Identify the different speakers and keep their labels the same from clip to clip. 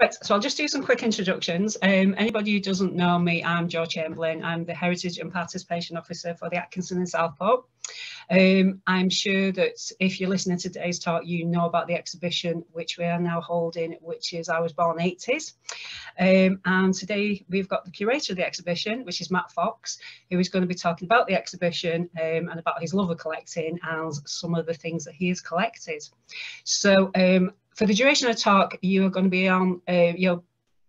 Speaker 1: Right, so I'll just do some quick introductions. Um, anybody who doesn't know me, I'm Jo Chamberlain. I'm the Heritage and Participation Officer for the Atkinson in Southport. Um, I'm sure that if you're listening to today's talk, you know about the exhibition which we are now holding, which is I Was Born 80s. Um, and today we've got the curator of the exhibition, which is Matt Fox, who is going to be talking about the exhibition um, and about his love of collecting and some of the things that he has collected. So um, for the duration of the talk, you are going to be on, uh, your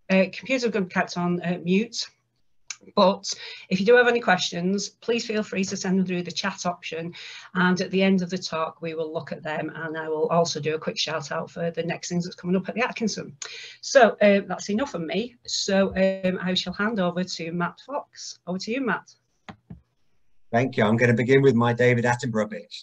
Speaker 1: uh, computer are going to be kept on uh, mute. But if you do have any questions, please feel free to send them through the chat option. And at the end of the talk, we will look at them and I will also do a quick shout out for the next things that's coming up at the Atkinson. So um, that's enough of me. So um, I shall hand over to Matt Fox. Over to you, Matt.
Speaker 2: Thank you. I'm going to begin with my David Attenborough bit.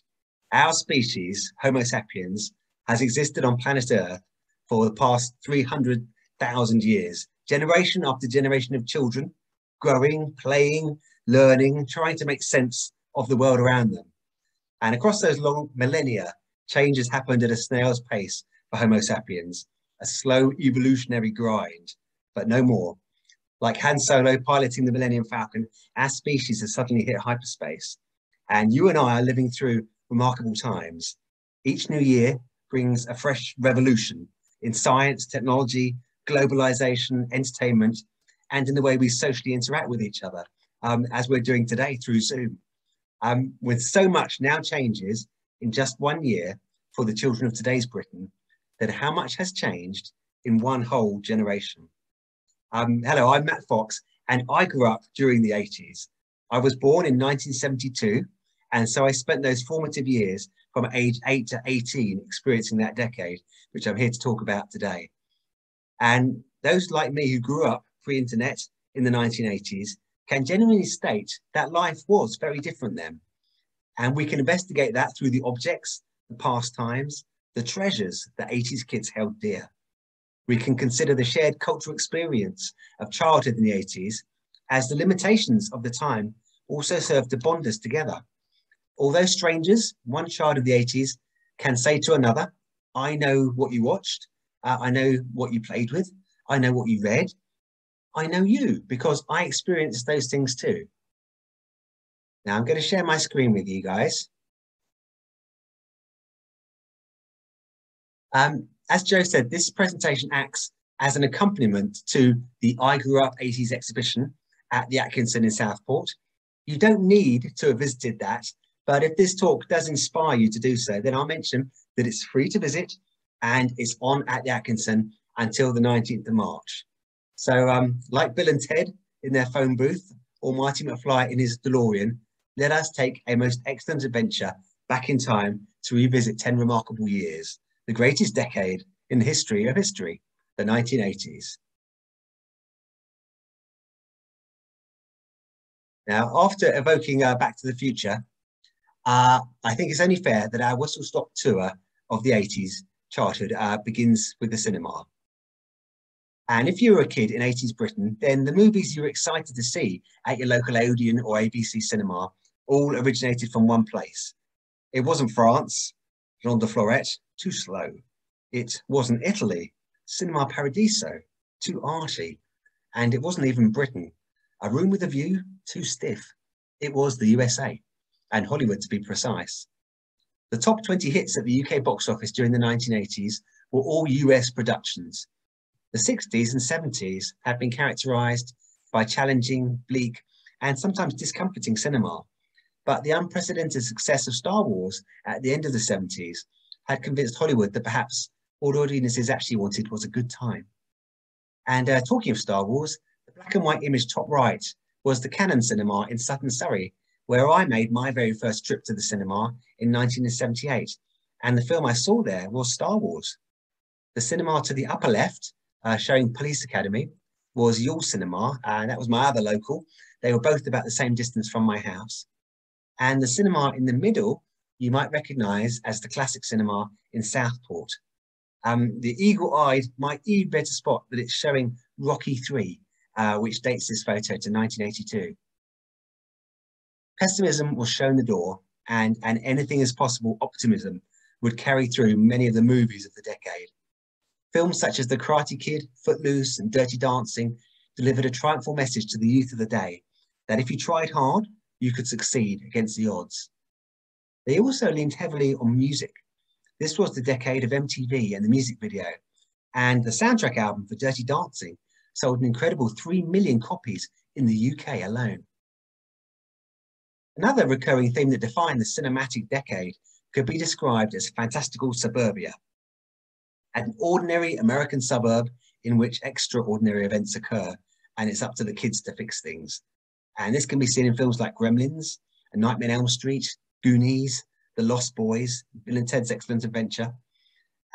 Speaker 2: Our species, Homo sapiens, has existed on planet Earth for the past 300,000 years, generation after generation of children, growing, playing, learning, trying to make sense of the world around them. And across those long millennia, change has happened at a snail's pace for Homo sapiens, a slow evolutionary grind, but no more. Like Han Solo piloting the Millennium Falcon, our species has suddenly hit hyperspace. And you and I are living through remarkable times. Each new year brings a fresh revolution in science, technology, globalization, entertainment, and in the way we socially interact with each other, um, as we're doing today through Zoom. Um, with so much now changes in just one year for the children of today's Britain, that how much has changed in one whole generation. Um, hello, I'm Matt Fox, and I grew up during the 80s. I was born in 1972, and so I spent those formative years from age 8 to 18 experiencing that decade, which I'm here to talk about today. And those like me who grew up pre-internet in the 1980s can genuinely state that life was very different then. And we can investigate that through the objects, the pastimes, the treasures that 80s kids held dear. We can consider the shared cultural experience of childhood in the 80s as the limitations of the time also served to bond us together Although strangers, one child of the 80s can say to another, I know what you watched, uh, I know what you played with, I know what you read, I know you because I experienced those things too. Now I'm going to share my screen with you guys. Um, as Jo said, this presentation acts as an accompaniment to the I Grew Up 80s exhibition at the Atkinson in Southport. You don't need to have visited that but if this talk does inspire you to do so, then I'll mention that it's free to visit and it's on at the Atkinson until the 19th of March. So um, like Bill and Ted in their phone booth or Marty McFly in his DeLorean, let us take a most excellent adventure back in time to revisit 10 remarkable years, the greatest decade in the history of history, the 1980s. Now, after evoking uh, Back to the Future, uh, I think it's only fair that our whistle stop tour of the 80s charted uh, begins with the cinema. And if you were a kid in 80s Britain, then the movies you were excited to see at your local Odeon or ABC cinema all originated from one place. It wasn't France, Jean de Florette, too slow. It wasn't Italy, Cinema Paradiso, too arty. And it wasn't even Britain, a room with a view, too stiff. It was the USA and Hollywood to be precise. The top 20 hits at the UK box office during the 1980s were all US productions. The 60s and 70s had been characterized by challenging, bleak, and sometimes discomforting cinema. But the unprecedented success of Star Wars at the end of the 70s had convinced Hollywood that perhaps all audiences actually wanted was a good time. And uh, talking of Star Wars, the black and white image top right was the Cannon Cinema in Sutton, Surrey, where I made my very first trip to the cinema in 1978. And the film I saw there was Star Wars. The cinema to the upper left, uh, showing Police Academy, was Ewell Cinema, and that was my other local. They were both about the same distance from my house. And the cinema in the middle, you might recognize as the classic cinema in Southport. Um, the eagle-eyed might even better spot that it's showing Rocky 3, uh, which dates this photo to 1982. Pessimism was shown the door and, and anything is possible optimism would carry through many of the movies of the decade. Films such as The Karate Kid, Footloose, and Dirty Dancing delivered a triumphal message to the youth of the day that if you tried hard, you could succeed against the odds. They also leaned heavily on music. This was the decade of MTV and the music video, and the soundtrack album for Dirty Dancing sold an incredible 3 million copies in the UK alone. Another recurring theme that defined the cinematic decade could be described as fantastical suburbia. An ordinary American suburb in which extraordinary events occur, and it's up to the kids to fix things. And this can be seen in films like Gremlins, A Nightmare on Elm Street, Goonies, The Lost Boys, Bill and Ted's Excellent Adventure.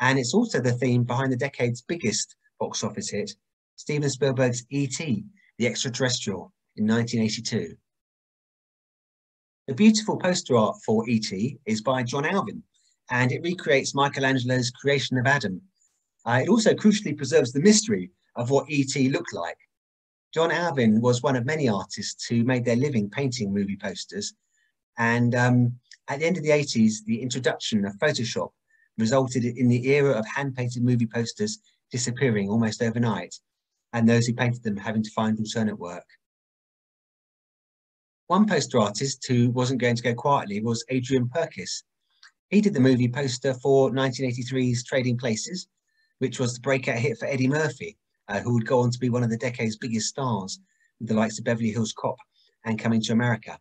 Speaker 2: And it's also the theme behind the decade's biggest box office hit, Steven Spielberg's E.T., The Extraterrestrial, in 1982. The beautiful poster art for E.T. is by John Alvin, and it recreates Michelangelo's creation of Adam. Uh, it also crucially preserves the mystery of what E.T. looked like. John Alvin was one of many artists who made their living painting movie posters. And um, at the end of the 80s, the introduction of Photoshop resulted in the era of hand-painted movie posters disappearing almost overnight, and those who painted them having to find alternate work. One poster artist who wasn't going to go quietly was Adrian Perkis. He did the movie poster for 1983's Trading Places, which was the breakout hit for Eddie Murphy, uh, who would go on to be one of the decade's biggest stars with the likes of Beverly Hills Cop and Coming to America.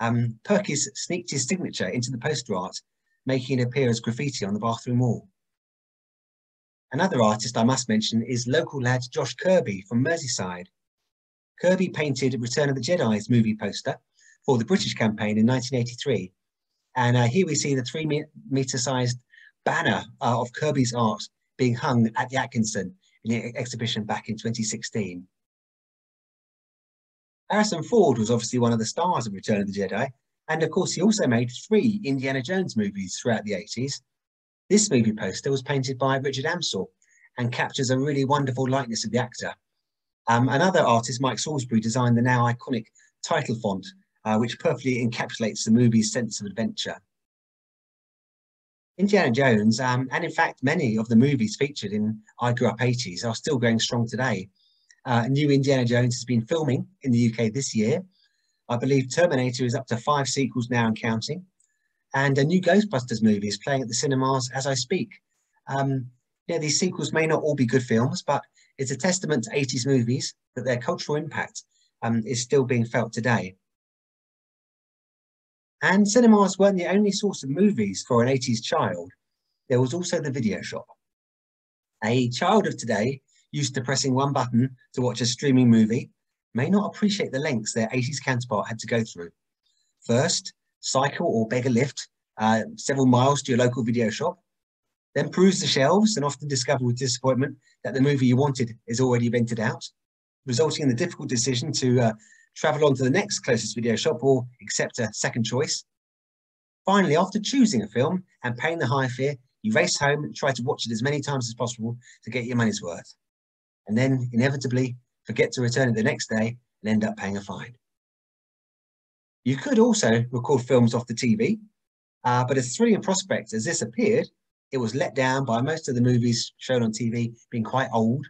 Speaker 2: Um, Perkis sneaked his signature into the poster art, making it appear as graffiti on the bathroom wall. Another artist I must mention is local lad Josh Kirby from Merseyside. Kirby painted Return of the Jedi's movie poster for the British campaign in 1983. And uh, here we see the three meter sized banner uh, of Kirby's art being hung at the Atkinson in the exhibition back in 2016. Harrison Ford was obviously one of the stars of Return of the Jedi. And of course, he also made three Indiana Jones movies throughout the 80s. This movie poster was painted by Richard Amsel and captures a really wonderful likeness of the actor. Um, another artist, Mike Salisbury, designed the now iconic title font, uh, which perfectly encapsulates the movie's sense of adventure. Indiana Jones, um, and in fact, many of the movies featured in I Grew Up 80s are still going strong today. Uh, new Indiana Jones has been filming in the UK this year. I believe Terminator is up to five sequels now and counting. And a new Ghostbusters movie is playing at the cinemas as I speak. Um, these sequels may not all be good films, but it's a testament to 80s movies that their cultural impact um, is still being felt today. And cinemas weren't the only source of movies for an 80s child. There was also the video shop. A child of today, used to pressing one button to watch a streaming movie, may not appreciate the lengths their 80s counterpart had to go through. First, cycle or beg a lift uh, several miles to your local video shop, then peruse the shelves and often discover with disappointment that the movie you wanted is already rented out, resulting in the difficult decision to uh, travel on to the next closest video shop or accept a second choice. Finally, after choosing a film and paying the high fare, you race home and try to watch it as many times as possible to get your money's worth. And then inevitably forget to return it the next day and end up paying a fine. You could also record films off the TV, uh, but as thrilling a prospect as this appeared, it was let down by most of the movies shown on TV being quite old,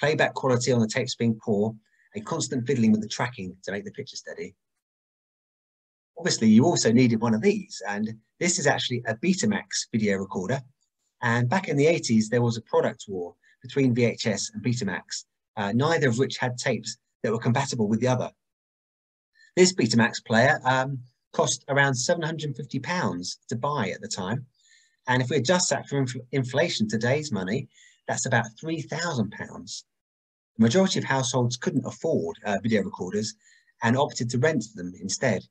Speaker 2: playback quality on the tapes being poor, and constant fiddling with the tracking to make the picture steady. Obviously, you also needed one of these, and this is actually a Betamax video recorder. And back in the 80s, there was a product war between VHS and Betamax, uh, neither of which had tapes that were compatible with the other. This Betamax player um, cost around £750 to buy at the time, and if we adjust that for infl inflation, today's money, that's about £3,000. The majority of households couldn't afford uh, video recorders and opted to rent them instead.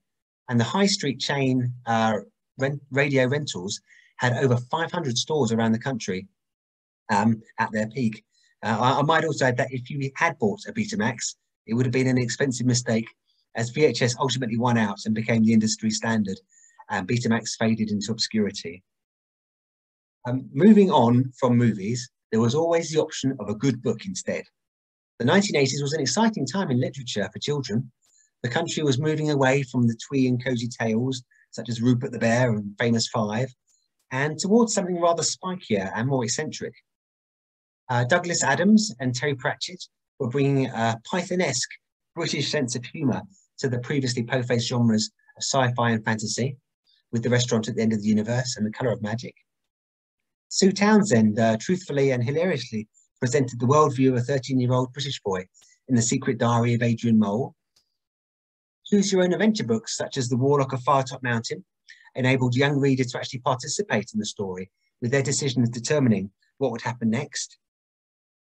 Speaker 2: And the high street chain uh, rent, radio rentals had over 500 stores around the country um, at their peak. Uh, I, I, might also add that if you had bought a Betamax, it would have been an expensive mistake as VHS ultimately won out and became the industry standard and Betamax faded into obscurity. Um, moving on from movies, there was always the option of a good book instead. The 1980s was an exciting time in literature for children. The country was moving away from the twee and cozy tales, such as Rupert the Bear and Famous Five, and towards something rather spikier and more eccentric. Uh, Douglas Adams and Terry Pratchett were bringing a Python-esque British sense of humour to the previously po-faced genres of sci-fi and fantasy, with the restaurant at the end of the universe and the colour of magic. Sue Townsend uh, truthfully and hilariously presented the worldview of a 13-year-old British boy in The Secret Diary of Adrian Mole. Choose your own adventure books, such as The Warlock of Firetop Mountain, enabled young readers to actually participate in the story with their decisions determining what would happen next.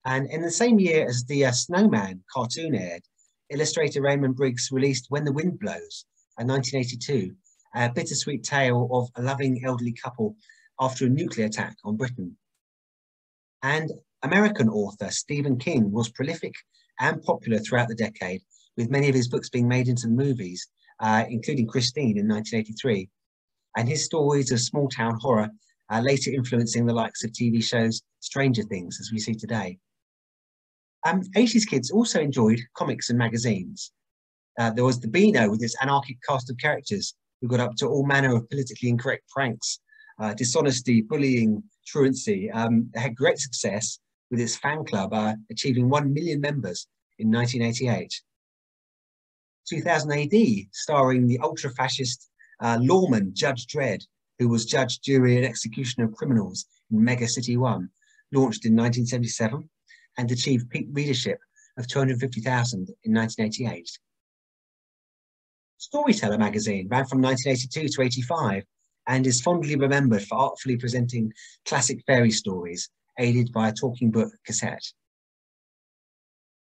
Speaker 2: And in the same year as the uh, Snowman cartoon aired, illustrator Raymond Briggs released When the Wind Blows, a 1982, a bittersweet tale of a loving elderly couple after a nuclear attack on Britain. And American author Stephen King was prolific and popular throughout the decade, with many of his books being made into movies, uh, including Christine in 1983, and his stories of small town horror uh, later influencing the likes of TV shows Stranger Things, as we see today. Um, 80s kids also enjoyed comics and magazines. Uh, there was the Beano with its anarchic cast of characters who got up to all manner of politically incorrect pranks uh, dishonesty, bullying, truancy. Um, had great success with its fan club, uh, achieving 1 million members in 1988. 2000 AD, starring the ultra-fascist uh, lawman Judge Dredd, who was judge, jury and executioner of criminals in Mega City 1, launched in 1977 and achieved peak readership of 250,000 in 1988. Storyteller magazine ran from 1982 to 85 and is fondly remembered for artfully presenting classic fairy stories, aided by a talking book cassette.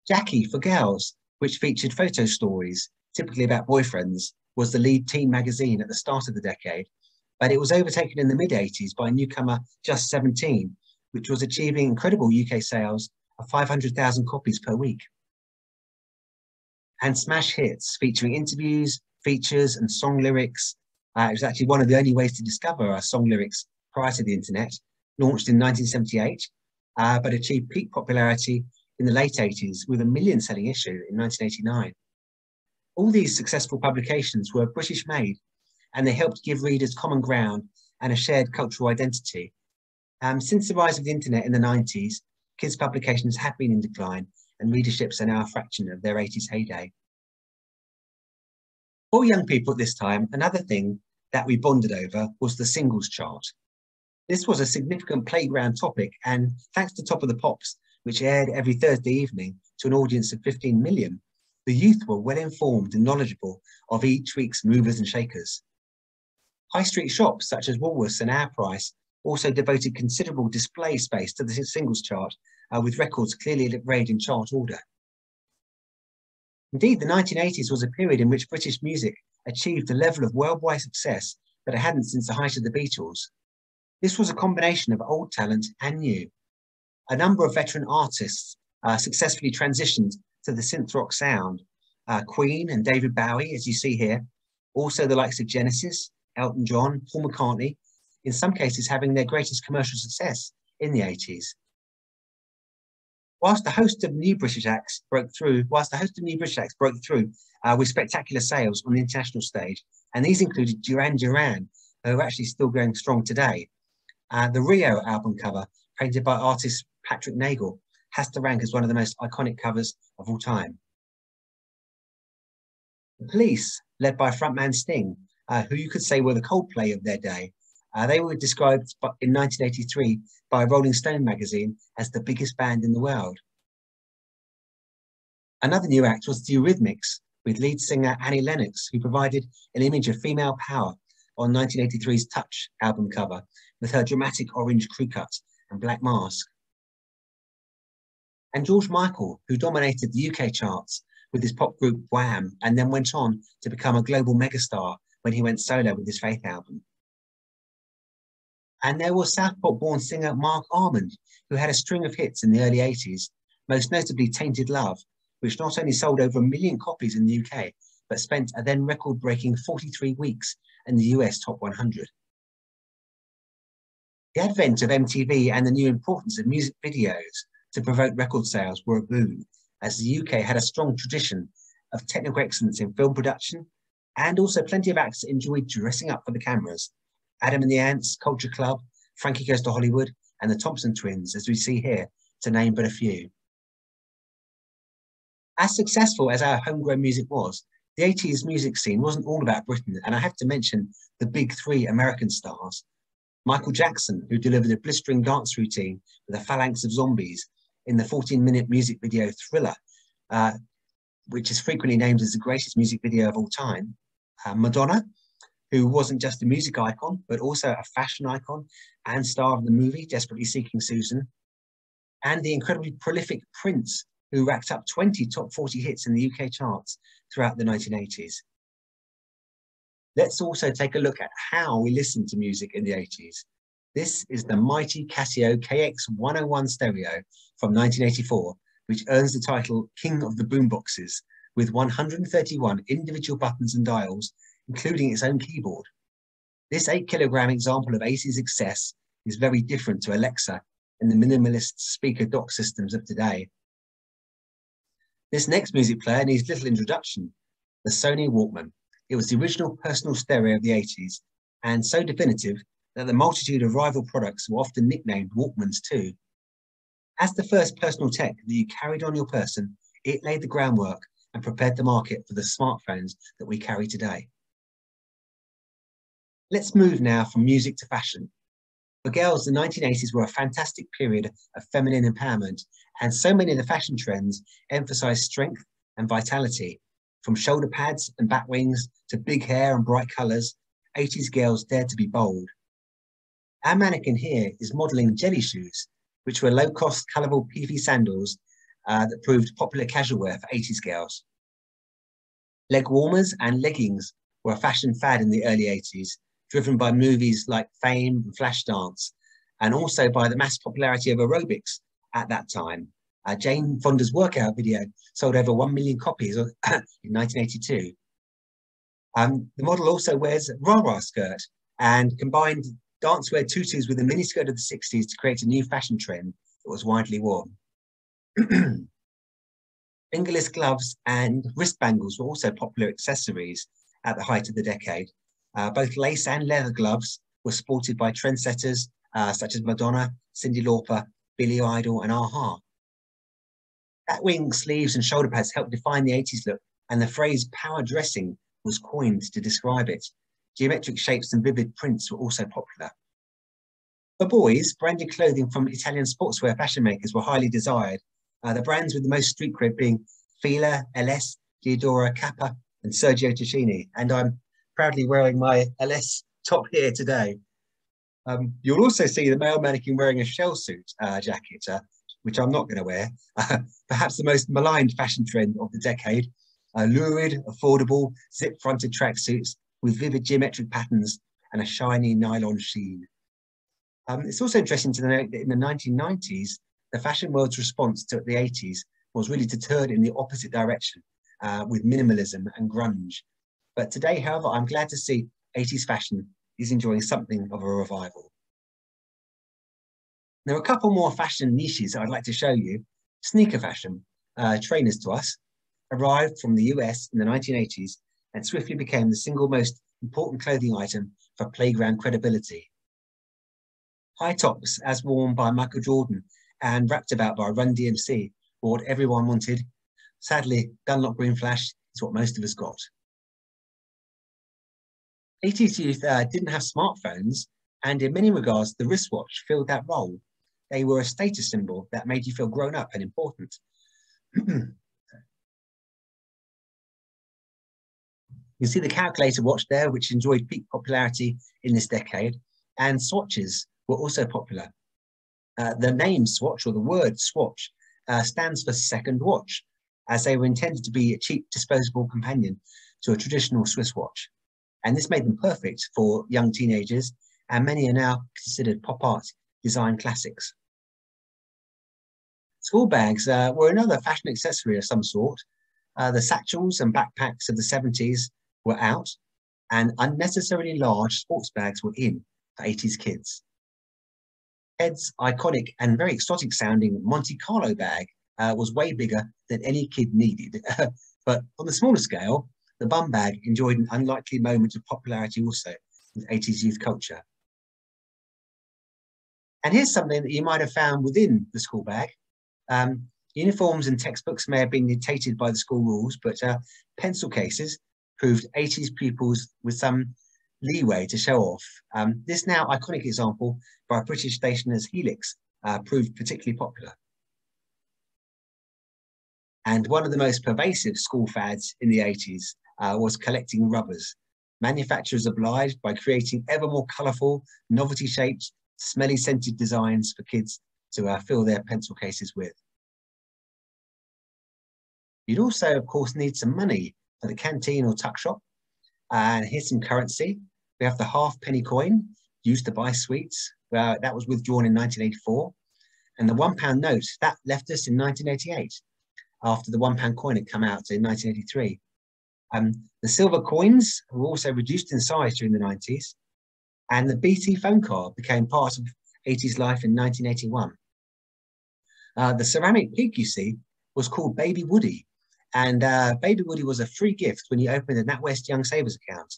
Speaker 2: Jackie for Girls, which featured photo stories, typically about boyfriends, was the lead teen magazine at the start of the decade, but it was overtaken in the mid 80s by newcomer Just 17, which was achieving incredible UK sales of 500,000 copies per week. And smash hits featuring interviews, features, and song lyrics uh, it was actually one of the only ways to discover our song lyrics prior to the internet, launched in 1978, uh, but achieved peak popularity in the late 80s with a million selling issue in 1989. All these successful publications were British made and they helped give readers common ground and a shared cultural identity. Um, since the rise of the internet in the 90s, kids' publications have been in decline and readerships are now a fraction of their 80s heyday. For young people at this time, another thing that we bonded over was the singles chart. This was a significant playground topic, and thanks to Top of the Pops, which aired every Thursday evening to an audience of 15 million, the youth were well informed and knowledgeable of each week's movers and shakers. High street shops such as Woolworths and Our Price also devoted considerable display space to the singles chart, uh, with records clearly arrayed in chart order. Indeed, the 1980s was a period in which British music achieved a level of worldwide success that it hadn't since the height of the Beatles. This was a combination of old talent and new. A number of veteran artists uh, successfully transitioned to the synth rock sound. Uh, Queen and David Bowie, as you see here, also the likes of Genesis, Elton John, Paul McCartney, in some cases having their greatest commercial success in the 80s. Whilst the host of new British acts broke through, whilst the host of new British acts broke through uh, with spectacular sales on the international stage, and these included Duran Duran, who are actually still going strong today. Uh, the Rio album cover, painted by artist Patrick Nagel, has to rank as one of the most iconic covers of all time. The Police, led by frontman Sting, uh, who you could say were the Coldplay of their day, uh, they were described in 1983 by Rolling Stone magazine as the biggest band in the world. Another new act was the Eurythmics, with lead singer Annie Lennox, who provided an image of female power on 1983's Touch album cover with her dramatic orange crew cut and black mask. And George Michael, who dominated the UK charts with his pop group Wham, and then went on to become a global megastar when he went solo with his Faith album. And there was Southport born singer Marc Almond, who had a string of hits in the early 80s, most notably Tainted Love, which not only sold over a million copies in the UK, but spent a then record breaking 43 weeks in the US top 100. The advent of MTV and the new importance of music videos to promote record sales were a boon, as the UK had a strong tradition of technical excellence in film production and also plenty of acts enjoyed dressing up for the cameras Adam and the Ants, Culture Club, Frankie Goes to Hollywood, and the Thompson Twins, as we see here, to name but a few. As successful as our homegrown music was, the 80s music scene wasn't all about Britain, and I have to mention the big three American stars. Michael Jackson, who delivered a blistering dance routine with a phalanx of zombies in the 14 minute music video Thriller, uh, which is frequently named as the greatest music video of all time. Uh, Madonna, who wasn't just a music icon, but also a fashion icon and star of the movie Desperately Seeking Susan. And the incredibly prolific Prince, who racked up 20 top 40 hits in the UK charts throughout the 1980s. Let's also take a look at how we listened to music in the 80s. This is the mighty Casio KX101 stereo from 1984, which earns the title King of the Boomboxes, with 131 individual buttons and dials, including its own keyboard. This 8 kilogram example of 80s success is very different to Alexa and the minimalist speaker dock systems of today. This next music player needs little introduction, the Sony Walkman. It was the original personal stereo of the 80s and so definitive that the multitude of rival products were often nicknamed Walkmans too. As the first personal tech that you carried on your person, it laid the groundwork and prepared the market for the smartphones that we carry today. Let's move now from music to fashion. For girls, the 1980s were a fantastic period of feminine empowerment, and so many of the fashion trends emphasized strength and vitality. From shoulder pads and bat wings to big hair and bright colors, 80s girls dared to be bold. Our mannequin here is modeling jelly shoes, which were low-cost, colourful PV sandals uh, that proved popular casual wear for 80s girls. Leg warmers and leggings were a fashion fad in the early 80s, driven by movies like Fame and Flashdance, and also by the mass popularity of aerobics at that time. Uh, Jane Fonda's workout video sold over 1 million copies in 1982. Um, the model also wears a rah-rah skirt and combined dancewear tutus with the miniskirt of the 60s to create a new fashion trend that was widely worn. Fingerless gloves and wrist bangles were also popular accessories at the height of the decade. Uh, both lace and leather gloves were sported by trendsetters uh, such as Madonna, Cyndi Lauper, Billy Idol, and a-ha. Bat wing sleeves and shoulder pads helped define the 80s look, and the phrase power dressing was coined to describe it. Geometric shapes and vivid prints were also popular. For boys, branded clothing from Italian sportswear fashion makers were highly desired, uh, the brands with the most street cred being Fila, Ellesse, Diadora, Kappa, and Sergio Tacchini. And I'm proudly wearing my Ellesse top here today. Um, you'll also see the male mannequin wearing a shell suit uh, jacket, uh, which I'm not going to wear. perhaps the most maligned fashion trend of the decade. Uh, lurid, affordable, zip-fronted tracksuits with vivid geometric patterns and a shiny nylon sheen. Um, it's also interesting to note that in the 1990s, the fashion world's response to the 80s was really to in the opposite direction uh, with minimalism and grunge. But today, however, I'm glad to see 80s fashion is enjoying something of a revival. There are a couple more fashion niches I'd like to show you. Sneaker fashion, uh, trainers to us, arrived from the US in the 1980s and swiftly became the single most important clothing item for playground credibility. High tops, as worn by Michael Jordan and rapped about by Run DMC, were what everyone wanted. Sadly, Dunlop Green Flash is what most of us got. 80s youth uh, didn't have smartphones, and in many regards, the wristwatch filled that role. They were a status symbol that made you feel grown up and important. You see the calculator watch there, which enjoyed peak popularity in this decade, and swatches were also popular. Uh, the name swatch or the word swatch uh, stands for second watch, as they were intended to be a cheap disposable companion to a traditional Swiss watch. And this made them perfect for young teenagers, and many are now considered pop art design classics. School bags uh, were another fashion accessory of some sort. Uh, the satchels and backpacks of the 70s were out and unnecessarily large sports bags were in for 80s kids. Head's iconic and very exotic sounding Monte Carlo bag uh, was way bigger than any kid needed. but on the smaller scale, the bum bag enjoyed an unlikely moment of popularity also with 80s youth culture. And here's something that you might have found within the school bag. Um, uniforms and textbooks may have been dictated by the school rules, but uh, pencil cases proved 80s pupils with some leeway to show off. Um, this now iconic example by a British stationers Helix uh, proved particularly popular. And one of the most pervasive school fads in the 80s uh, was collecting rubbers. Manufacturers obliged by creating ever more colourful, novelty shaped, smelly scented designs for kids to uh, fill their pencil cases with. You'd also, of course, need some money for the canteen or tuck shop. And here's some currency. We have the half penny coin used to buy sweets. Uh, that was withdrawn in 1984. And the one pound note, that left us in 1988 after the one pound coin had come out in 1983. Um, the silver coins were also reduced in size during the 90s. And the BT phone card became part of 80s life in 1981. Uh, the ceramic pig, you see, was called Baby Woody. And uh, Baby Woody was a free gift when you opened a NatWest Young Savers account.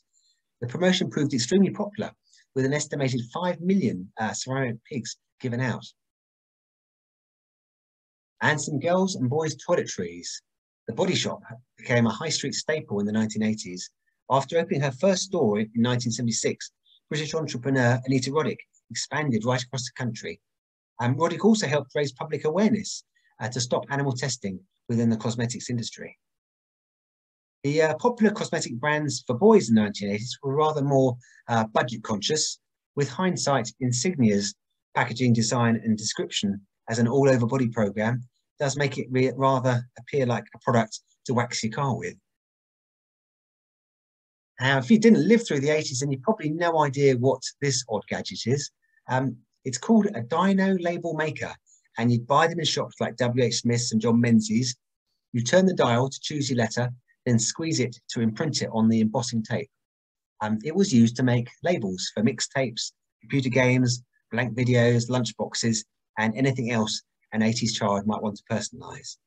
Speaker 2: The promotion proved extremely popular, with an estimated 5 million uh, ceramic pigs given out. And some girls and boys toiletries. The Body Shop became a high street staple in the 1980s. After opening her first store in 1976, British entrepreneur Anita Roddick expanded right across the country. And Roddick also helped raise public awareness uh, to stop animal testing within the cosmetics industry. The uh, popular cosmetic brands for boys in the 1980s were rather more uh, budget conscious, with hindsight Insignia's packaging design and description as an all over body program does make it rather appear like a product to wax your car with. Now, if you didn't live through the 80s, then you've probably no idea what this odd gadget is. Um, it's called a Dymo label maker, and you'd buy them in shops like WH Smith's and John Menzies. You turn the dial to choose your letter, then squeeze it to imprint it on the embossing tape. Um, it was used to make labels for mixtapes, computer games, blank videos, lunchboxes, and anything else an 80s child might want to personalise.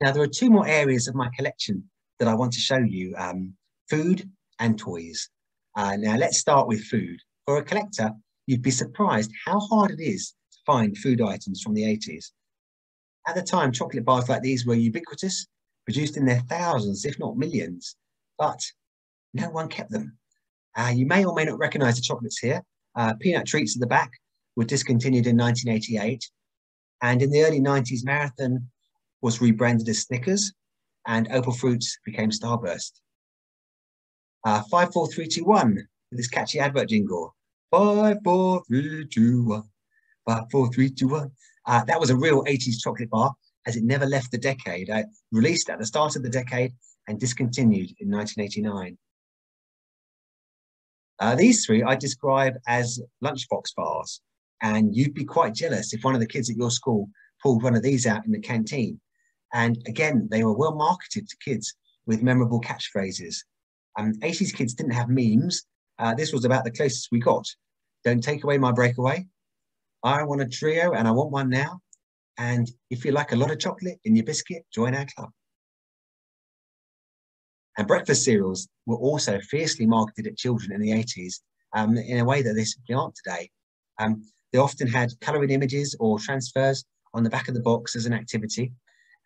Speaker 2: Now, there are two more areas of my collection that I want to show you, um, food and toys. Uh, now, let's start with food. For a collector, you'd be surprised how hard it is to find food items from the 80s. At the time, chocolate bars like these were ubiquitous, produced in their thousands, if not millions, but no one kept them. Uh, you may or may not recognize the chocolates here. Uh, peanut treats at the back were discontinued in 1988. And in the early 90s, Marathon was rebranded as Snickers and Opal Fruits became Starburst. Uh, 54321 with this catchy advert jingle. 54321, 54321. Uh, that was a real 80s chocolate bar as it never left the decade. Uh, released at the start of the decade and discontinued in 1989. Uh, these three I describe as lunchbox bars, and you'd be quite jealous if one of the kids at your school pulled one of these out in the canteen. And again, they were well marketed to kids with memorable catchphrases. Um, 80s kids didn't have memes. Uh, this was about the closest we got. Don't take away my breakaway. I want a trio and I want one now. And if you like a lot of chocolate in your biscuit, join our club. And breakfast cereals were also fiercely marketed at children in the 80s um, in a way that they simply aren't today. Um, they often had colouring images or transfers on the back of the box as an activity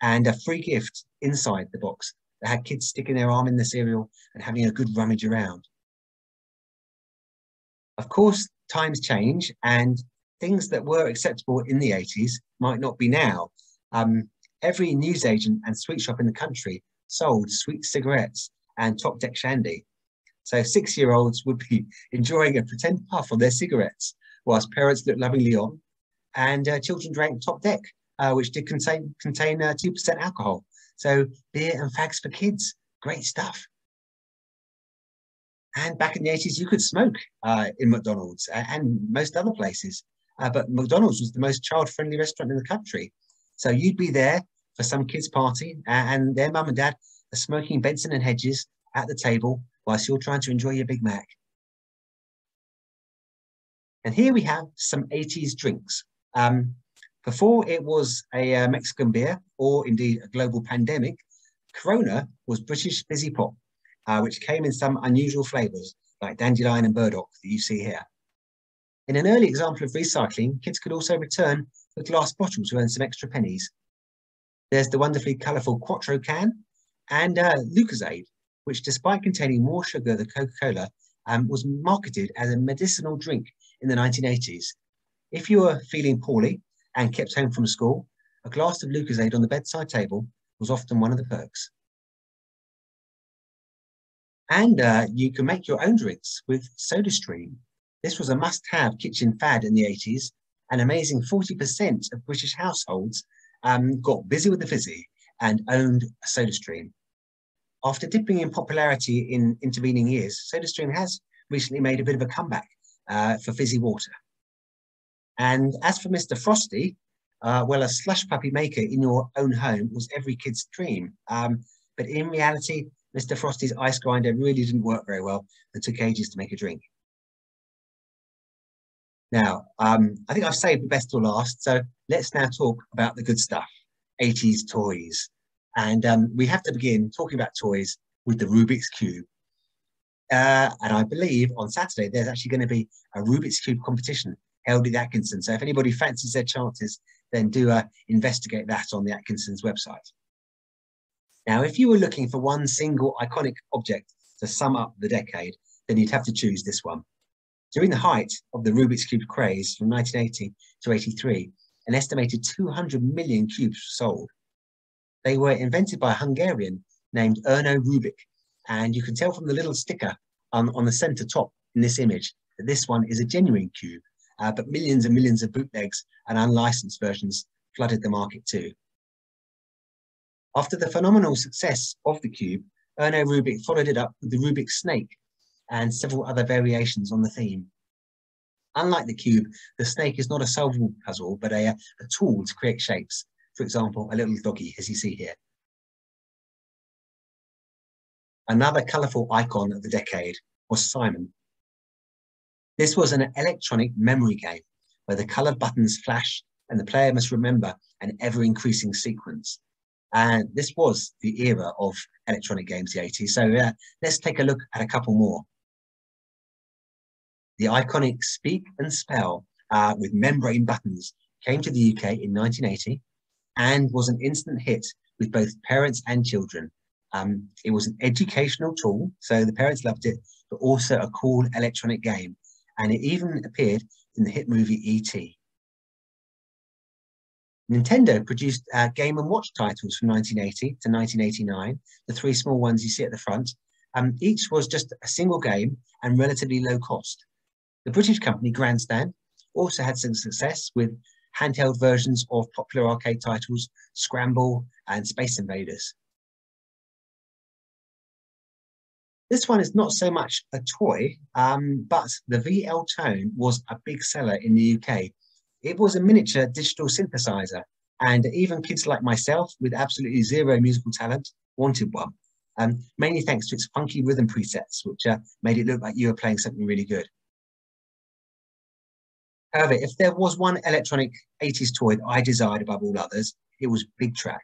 Speaker 2: and a free gift inside the box that had kids sticking their arm in the cereal and having a good rummage around. Of course, times change and things that were acceptable in the 80s might not be now. Um, every newsagent and sweet shop in the country sold sweet cigarettes and top deck shandy. So six year olds would be enjoying a pretend puff on their cigarettes whilst parents looked lovingly on and uh, children drank top deck, uh, which did contain contain 2% uh, alcohol. So beer and fags for kids, great stuff. And back in the 80s, you could smoke uh, in McDonald's and most other places. Uh, but McDonald's was the most child-friendly restaurant in the country. So you'd be there for some kids' party, and their mum and dad are smoking Benson and Hedges at the table whilst you're trying to enjoy your Big Mac. And here we have some 80s drinks. Um, before it was a uh, Mexican beer, or indeed a global pandemic, Corona was British fizzy pop, uh, which came in some unusual flavours like dandelion and burdock that you see here. In an early example of recycling, kids could also return a glass bottle to earn some extra pennies. There's the wonderfully colourful Quatro can and uh, Lucozade, which despite containing more sugar than Coca-Cola, um, was marketed as a medicinal drink in the 1980s. If you were feeling poorly and kept home from school, a glass of Lucozade on the bedside table was often one of the perks. And uh, you can make your own drinks with SodaStream. This was a must-have kitchen fad in the 80s. An amazing 40% of British households um, got busy with the fizzy and owned a SodaStream. After dipping in popularity in intervening years, SodaStream has recently made a bit of a comeback uh, for fizzy water. And as for Mr. Frosty, uh, well, a slush puppy maker in your own home was every kid's dream. Um, but in reality, Mr. Frosty's ice grinder really didn't work very well and took ages to make a drink. Now, um, I think I've saved the best till last, so let's now talk about the good stuff, 80s toys. And um, we have to begin talking about toys with the Rubik's Cube. Uh, and I believe on Saturday there's actually going to be a Rubik's Cube competition held at Atkinson. So if anybody fancies their chances, then do uh, investigate that on the Atkinson's website. Now, if you were looking for one single iconic object to sum up the decade, then you'd have to choose this one. During the height of the Rubik's Cube craze from 1980 to 83, an estimated 200 million cubes were sold. They were invented by a Hungarian named Erno Rubik, and you can tell from the little sticker on, on the center top in this image that this one is a genuine cube, uh, but millions and millions of bootlegs and unlicensed versions flooded the market too. After the phenomenal success of the cube, Erno Rubik followed it up with the Rubik snake and several other variations on the theme. Unlike the cube, the snake is not a solvable puzzle, but a, a tool to create shapes. For example, a little doggy, as you see here. Another colourful icon of the decade was Simon. This was an electronic memory game where the coloured buttons flash and the player must remember an ever-increasing sequence. And this was the era of electronic games, the 80s. So uh, let's take a look at a couple more. The iconic Speak and Spell uh, with membrane buttons came to the UK in 1980 and was an instant hit with both parents and children. Um, it was an educational tool, so the parents loved it, but also a cool electronic game. And it even appeared in the hit movie E.T. Nintendo produced uh, Game & Watch titles from 1980 to 1989, the three small ones you see at the front. Um, each was just a single game and relatively low cost. The British company Grandstand also had some success with handheld versions of popular arcade titles Scramble and Space Invaders. This one is not so much a toy, um, but the VL Tone was a big seller in the UK it was a miniature digital synthesizer, and even kids like myself with absolutely zero musical talent wanted one, um, mainly thanks to its funky rhythm presets, which uh, made it look like you were playing something really good. However, if there was one electronic 80s toy that I desired above all others, it was Big Trak.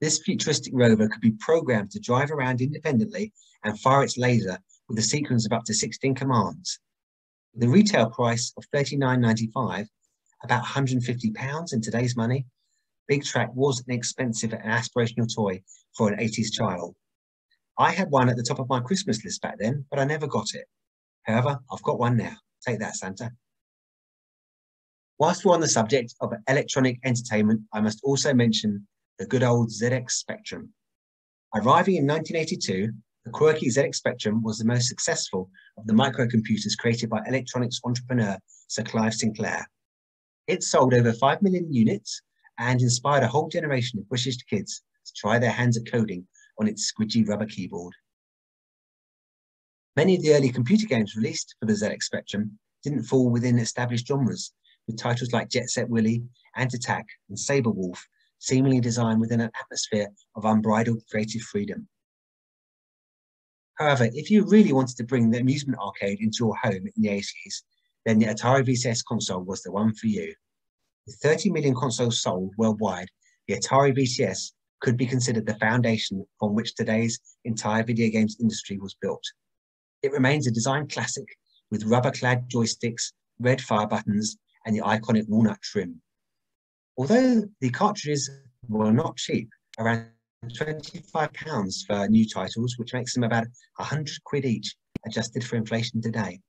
Speaker 2: This futuristic rover could be programmed to drive around independently and fire its laser with a sequence of up to 16 commands. The retail price of $39.95 about 150 pounds in today's money, Big Trak was an expensive and aspirational toy for an 80s child. I had one at the top of my Christmas list back then, but I never got it. However, I've got one now. Take that, Santa. Whilst we're on the subject of electronic entertainment, I must also mention the good old ZX Spectrum. Arriving in 1982, the quirky ZX Spectrum was the most successful of the microcomputers created by electronics entrepreneur Sir Clive Sinclair. It sold over 5 million units and inspired a whole generation of British kids to try their hands at coding on its squidgy rubber keyboard. Many of the early computer games released for the ZX Spectrum didn't fall within established genres, with titles like Jet Set Willy, Ant Attack, and Sabre Wulf seemingly designed within an atmosphere of unbridled creative freedom. However, if you really wanted to bring the amusement arcade into your home in the 80s, then the Atari VCS console was the one for you. With 30 million consoles sold worldwide, the Atari VCS could be considered the foundation on which today's entire video games industry was built. It remains a design classic with rubber-clad joysticks, red fire buttons, and the iconic walnut trim. Although the cartridges were not cheap, around 25 pounds for new titles, which makes them about 100 quid each, adjusted for inflation today.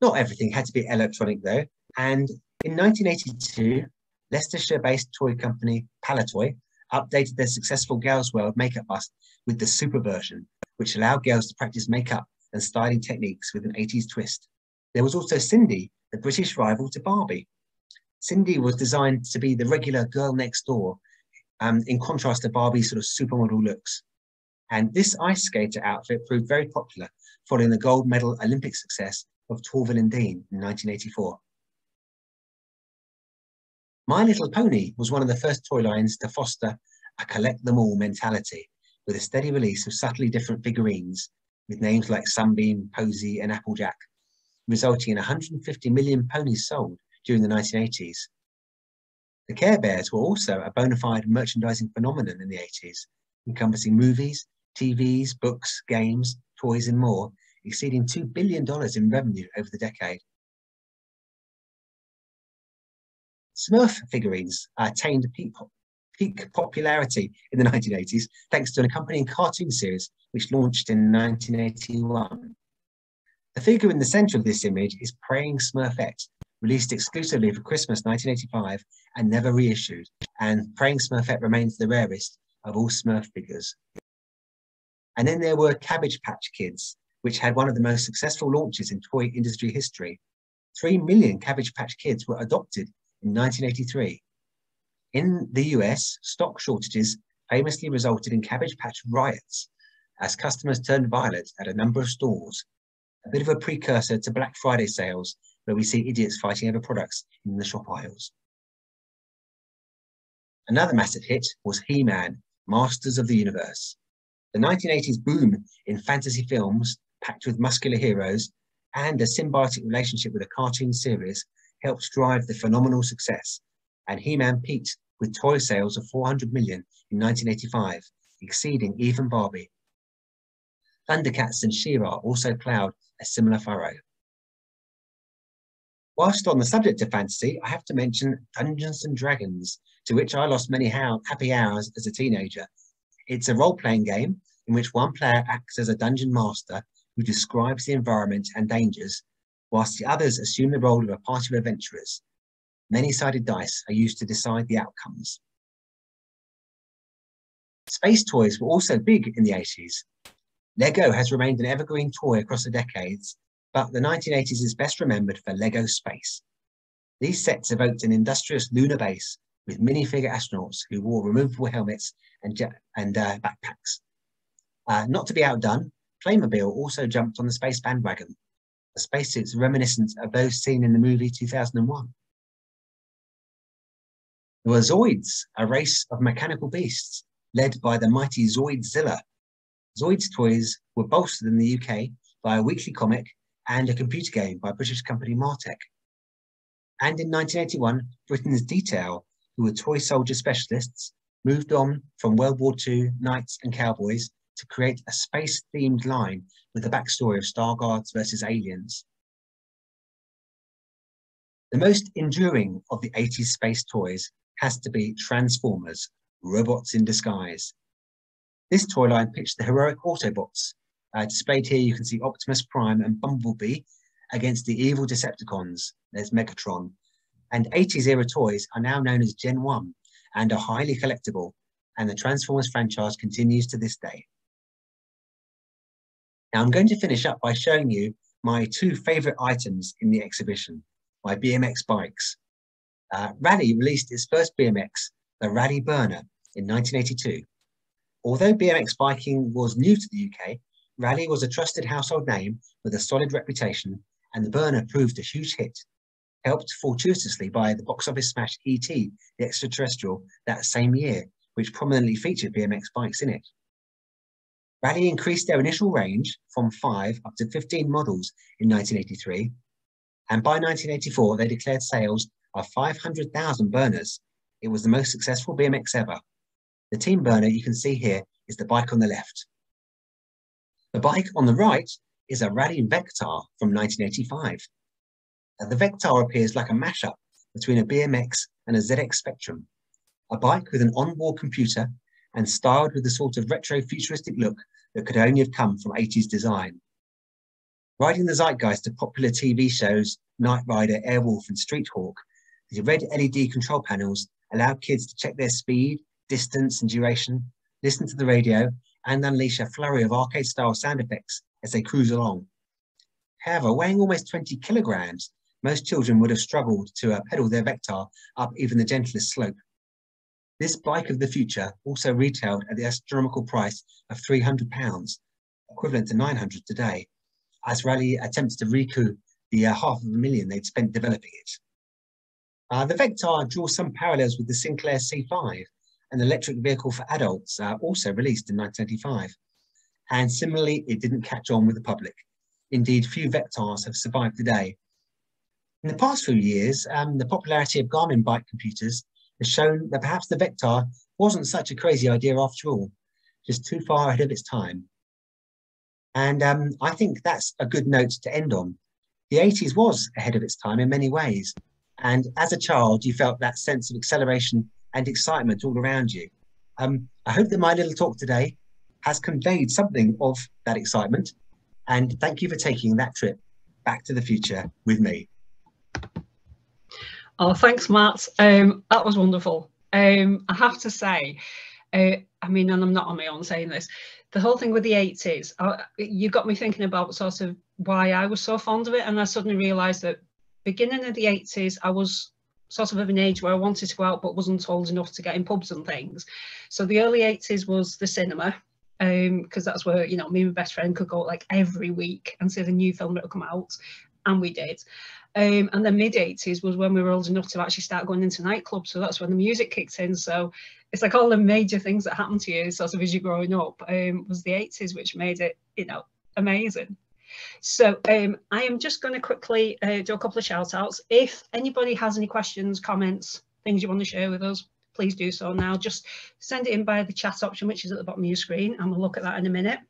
Speaker 2: Not everything had to be electronic though, and in 1982, Leicestershire-based toy company Palitoy updated their successful Girls World makeup bust with the Super version, which allowed girls to practice makeup and styling techniques with an 80s twist. There was also Sindy, the British rival to Barbie. Sindy was designed to be the regular girl next door, um, in contrast to Barbie's sort of supermodel looks. And this ice skater outfit proved very popular, following the gold medal Olympic success of Torvill and Dean in 1984. My Little Pony was one of the first toy lines to foster a collect them all mentality with a steady release of subtly different figurines with names like Sunbeam, Posy, and Applejack, resulting in 150 million ponies sold during the 1980s. The Care Bears were also a bona fide merchandising phenomenon in the 80s, encompassing movies, TVs, books, games, toys, and more, exceeding $2 billion in revenue over the decade. Smurf figurines attained peak, peak popularity in the 1980s thanks to an accompanying cartoon series which launched in 1981. The figure in the centre of this image is Praying Smurfette, released exclusively for Christmas 1985 and never reissued, and Praying Smurfette remains the rarest of all Smurf figures. And then there were Cabbage Patch Kids, which had one of the most successful launches in toy industry history. Three million Cabbage Patch Kids were adopted in 1983. In the US, stock shortages famously resulted in Cabbage Patch riots as customers turned violent at a number of stores, a bit of a precursor to Black Friday sales where we see idiots fighting over products in the shop aisles. Another massive hit was He-Man, Masters of the Universe. The 1980s boom in fantasy films, packed with muscular heroes, and a symbiotic relationship with a cartoon series helped drive the phenomenal success, and He-Man peaked with toy sales of 400 million in 1985, exceeding even Barbie. Thundercats and She-Ra also ploughed a similar furrow. Whilst on the subject of fantasy, I have to mention Dungeons and Dragons, to which I lost many happy hours as a teenager. It's a role-playing game in which one player acts as a dungeon master who describes the environment and dangers whilst the others assume the role of a party of adventurers. Many-sided dice are used to decide the outcomes. Space toys were also big in the 80s. Lego has remained an evergreen toy across the decades, but the 1980s is best remembered for Lego Space. These sets evoked an industrious lunar base with minifigure astronauts who wore removable helmets and, and uh, backpacks. Uh, not to be outdone, Playmobil also jumped on the space bandwagon the spacesuits reminiscent of those seen in the movie 2001. There were Zoids, a race of mechanical beasts led by the mighty Zoidzilla. Zoids toys were bolstered in the UK by a weekly comic and a computer game by British company Martech. And in 1981, Britains Deetail, who were toy soldier specialists, moved on from World War II knights and cowboys to create a space-themed line with the backstory of Star Guards versus aliens. The most enduring of the 80s space toys has to be Transformers, robots in disguise. This toy line pitched the heroic Autobots. Uh, displayed here, you can see Optimus Prime and Bumblebee against the evil Decepticons. There's Megatron. And 80s era toys are now known as Gen 1 and are highly collectible, and the Transformers franchise continues to this day. Now I'm going to finish up by showing you my two favorite items in the exhibition, my BMX bikes. Uh, Raleigh released its first BMX, the Raleigh Burner, in 1982. Although BMX biking was new to the UK, Raleigh was a trusted household name with a solid reputation, and the Burner proved a huge hit, helped fortuitously by the box office smash E.T., the extraterrestrial, that same year, which prominently featured BMX bikes in it. Raleigh increased their initial range from five up to 15 models in 1983, and by 1984 they declared sales of 500,000 burners. It was the most successful BMX ever. The team burner you can see here is the bike on the left. The bike on the right is a Raleigh Vektar from 1985. Now, uh, the Vektar appears like a mashup between a BMX and a ZX Spectrum, a bike with an onboard computer and styled with the sort of retro futuristic look that could only have come from 80s design. Riding the zeitgeist of popular TV shows Knight Rider, Airwolf, and Street Hawk, the red LED control panels allow kids to check their speed, distance, and duration, listen to the radio, and unleash a flurry of arcade style sound effects as they cruise along. However, weighing almost 20 kilograms, most children would have struggled to uh, pedal their Vektar up even the gentlest slope. This bike of the future also retailed at the astronomical price of £300, equivalent to 900 today, as Raleigh attempts to recoup the uh, half of a million they'd spent developing it. Uh, the Vektar draws some parallels with the Sinclair C5, an electric vehicle for adults, uh, also released in 1975. And similarly, it didn't catch on with the public. Indeed, few Vektars have survived today. In the past few years, um, the popularity of Garmin bike computers has shown that perhaps the Vektar wasn't such a crazy idea after all, just too far ahead of its time. And um, I think that's a good note to end on. The 80s was ahead of its time in many ways. And as a child, you felt that sense of acceleration and excitement all around you. Um, I hope that my little talk today has conveyed something of that excitement. And thank you for taking that trip back to the future with me.
Speaker 1: Oh, thanks, Matt. Um, that was wonderful. Um, I have to say, uh, I mean, and I'm not on my own saying this, the whole thing with the 80s, uh, you got me thinking about sort of why I was so fond of it. And I suddenly realised that beginning of the 80s, I was sort of of an age where I wanted to go out but wasn't old enough to get in pubs and things. So the early 80s was the cinema because um, that's where you know me and my best friend could go like every week and see the new film that would come out and we did. Um, and the mid 80s was when we were old enough to actually start going into nightclubs so that's when the music kicked in. So it's like all the major things that happened to you sort of as you're growing up um, was the 80s which made it you know amazing so um, I am just going to quickly uh, do a couple of shout outs. If anybody has any questions, comments, things you want to share with us, please do so now. Just send it in by the chat option, which is at the bottom of your screen, and we'll look at that in a minute.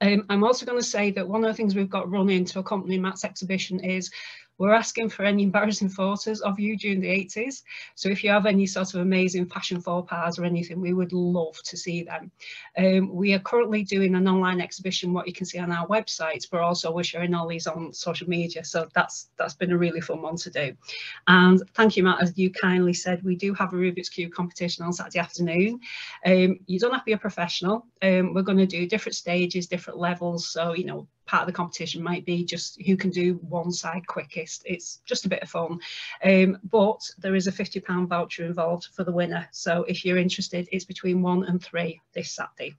Speaker 1: Um, I'm also going to say that one of the things we've got running to accompany Matt's exhibition is we're asking for any embarrassing photos of you during the 80s. So if you have any sort of amazing fashion faux pas or anything, we would love to see them. Um, we are currently doing an online exhibition, what you can see on our website, but also we're sharing all these on social media. So that's that's been a really fun one to do. And thank you, Matt, as you kindly said, we do have a Rubik's Cube competition on Saturday afternoon. Um, you don't have to be a professional. Um, we're going to do different stages, different levels. So, you know, part of the competition might be just who can do one side quickest. It's just a bit of fun. Um, but there is a £50 voucher involved for the winner. So if you're interested, it's between one and three this Saturday.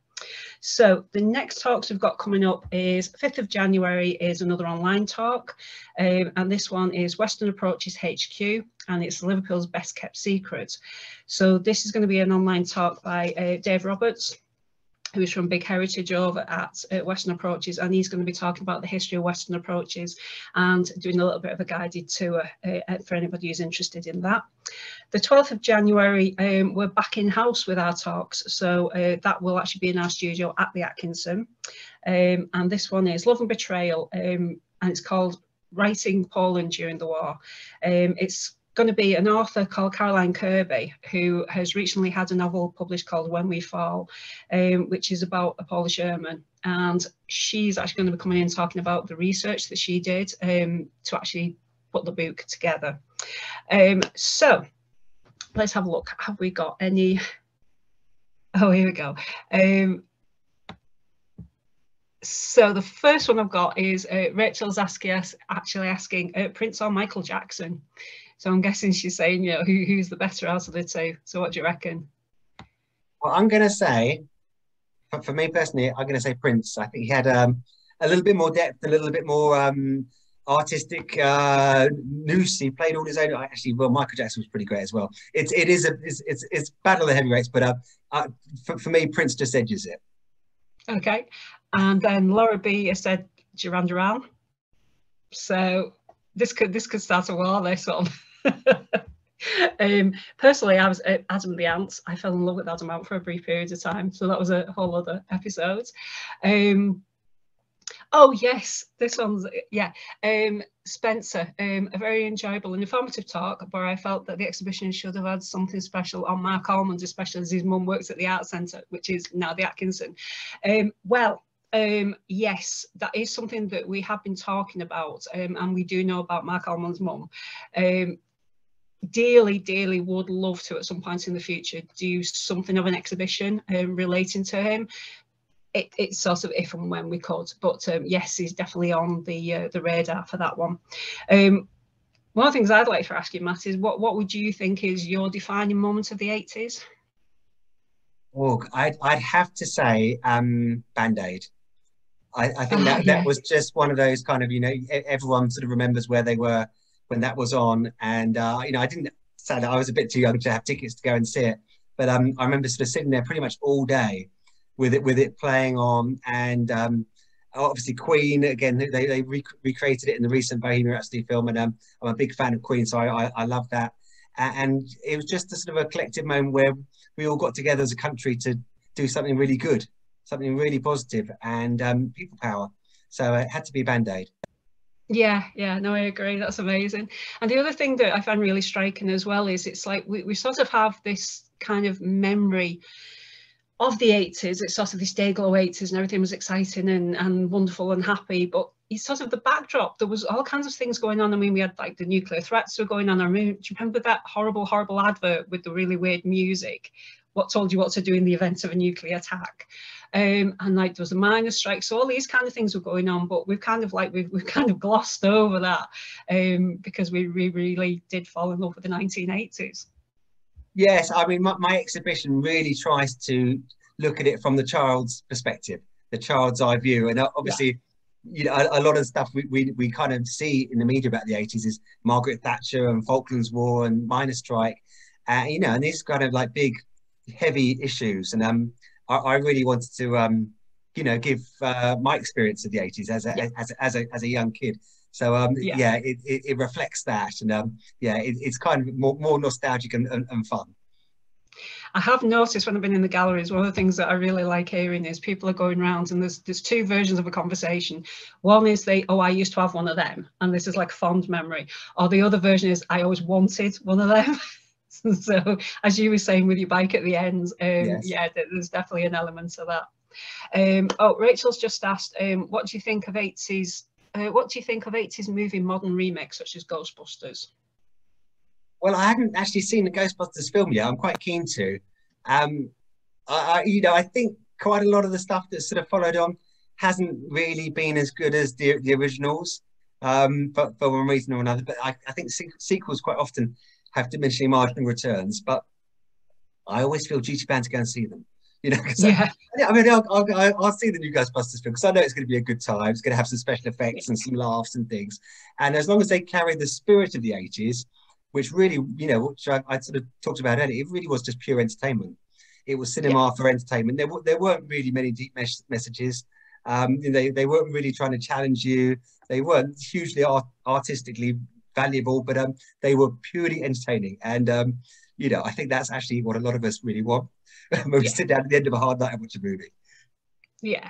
Speaker 1: So the next talks we've got coming up is 5th of January is another online talk um, and this one is Western Approaches HQ and it's Liverpool's best kept secret. So this is going to be an online talk by uh, Dave Roberts who's from Big Heritage over at uh, Western Approaches, and he's going to be talking about the history of Western Approaches and doing a little bit of a guided tour uh, uh for anybody who's interested in that. The 12th of January, um, we're back in house with our talks, so uh, that will actually be in our studio at the Atkinson. Um, and this one is Love and Betrayal, um, and it's called Writing Poland During the War. Um, it's going to be an author called Caroline Kirby, who has recently had a novel published called When We Fall, um, which is about a Polish German. And she's actually going to be coming in talking about the research that she did um, to actually put the book together. Um, so let's have a look. Have we got any? Oh, here we go. Um, so the first one I've got is uh, Rachel's asking us, actually asking uh, Prince or Michael Jackson. So I'm guessing she's saying, you know, who, who's the better out of the two? So what do you reckon?
Speaker 2: Well, I'm going to say, for, for, me personally, I'm going to say Prince. I think he had um, a little bit more depth, a little bit more um, artistic uh, noose. He played all his own. Actually, well, Michael Jackson was pretty great as well. It's it is a it's it's, it's battle of the heavyweights, but uh, uh, for, for me, Prince just edges it.
Speaker 1: Okay, and then Laura B has said Duran Duran. So this could this could start a war. This one. um, personally, I was uh, Adam the Ants. I fell in love with Adam Ant for a brief period of time, so that was a whole other episode. Um, oh yes, this one's yeah. Um, Spencer, um, a very enjoyable and informative talk where I felt that the exhibition should have had something special on Marc Almond, especially as his mum works at the Art Centre, which is now the Atkinson. Um, well, um, yes, that is something that we have been talking about um, and we do know about Marc Almond's mum. Um, dearly, dearly would love to at some point in the future do something of an exhibition um, relating to him. It, it's sort of if and when we could, but um, yes, he's definitely on the uh, the radar for that one. Um, one of the things I'd like to ask you, Matt, is what what would you think is your defining moment of the 80s?
Speaker 2: Oh, I'd, I'd have to say um, Band Aid. I, I think that, yeah. that was just one of those kind of, you know, everyone sort of remembers where they were when that was on. And, uh, you know, I didn't, sadly, I was a bit too young to have tickets to go and see it. But um, I remember sort of sitting there pretty much all day with it with it playing on. And um, obviously Queen, again, they, they rec- recreated it in the recent Bohemian Rhapsody film. And um, I'm a big fan of Queen, so I, I, I love that. And it was just a sort of a collective moment where we all got together as a country to do something really good, something really positive and um, people power. So it had to be Band Aid.
Speaker 1: Yeah, yeah, no, I agree. That's amazing. And the other thing that I find really striking as well is it's like we, we sort of have this kind of memory of the 80s. It's sort of this day glow 80s and everything was exciting and, and wonderful and happy. But it's sort of the backdrop. There was all kinds of things going on. I mean, we had like the nuclear threats were going on. I mean, do you remember that horrible, horrible advert with the really weird music? What told you what to do in the event of a nuclear attack? Um, and like there was a miners' strike, so all these kind of things were going on, but we've kind of like we've, we've kind of glossed over that um, because we, we really did fall in love with the 1980s.
Speaker 2: Yes, I mean my, my exhibition really tries to look at it from the child's perspective, the child's eye view, and obviously. Yeah you know, a, a, lot of stuff we, we, we kind of see in the media about the 80s is Margaret Thatcher and Falklands War and miners' strike, uh, you know, and these kind of like big, heavy issues. And um, I, I really wanted to, um, you know, give uh, my experience of the 80s as a, yeah. as, a, as, a, as a young kid. So um, yeah, yeah it, it, it, reflects that, and um, yeah, it, it's kind of more, more nostalgic and, and, and fun.
Speaker 1: I have noticed when I've been in the galleries, one of the things that I really like hearing is people are going around and there's there's two versions of a conversation. One is they, oh, I used to have one of them, and this is like fond memory. Or the other version is I always wanted one of them. so as you were saying with your bike at the end, um, yes. yeah, there's definitely an element of that. Um, oh, Rachel's just asked, um, what do you think of 80s? Uh, what do you think of 80s movie modern remakes such as Ghostbusters?
Speaker 2: Well, I haven't actually seen the Ghostbusters film yet. I'm quite keen to. Um, I, I, you know, I think quite a lot of the stuff that's sort of followed on hasn't really been as good as the, the originals, um, but for one reason or another. But I, I think sequels quite often have diminishing marginal returns, but I always feel duty bound to go and see them. You know, yeah. I, I mean, I'll, I'll, I'll, see the new Ghostbusters film because I know it's going to be a good time. It's going to have some special effects and some laughs and things. And as long as they carry the spirit of the 80s, which really, you know, which I, I sort of talked about earlier, it really was just pure entertainment. It was cinema yeah. for entertainment. There, there weren't really many deep mes- messages. Um, they, they weren't really trying to challenge you. They weren't hugely art- artistically valuable, but um, they were purely entertaining. And um, you know, I think that's actually what a lot of us really want when we yeah. sit down at the end of a hard night and watch a movie.
Speaker 1: Yeah.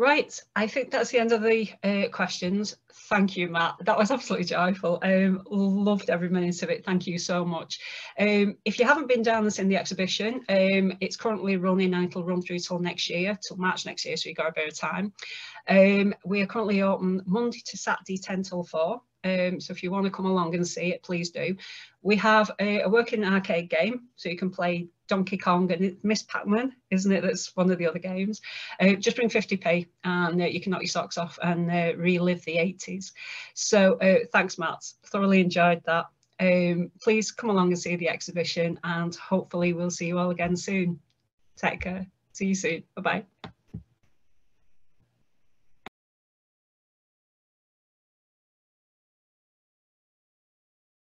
Speaker 1: Right, I think that's the end of the uh, questions. Thank you, Matt. That was absolutely joyful. Um, loved every minute of it. Thank you so much. Um, if you haven't been down and seen the exhibition, um, it's currently running and it'll run through till next year, till March next year, so you've got a bit of time. Um, we are currently open Monday to Saturday, 10 till 4. Um, so if you want to come along and see it, please do. We have a, a working arcade game, so you can play Donkey Kong and Miss Pac-Man, isn't it? That's one of the other games. Uh, just bring 50p and uh, you can knock your socks off and uh, relive the 80s. So uh, thanks, Matt. Thoroughly enjoyed that. Um, please come along and see the exhibition and hopefully we'll see you all again soon. Take care. See you soon. Bye-bye.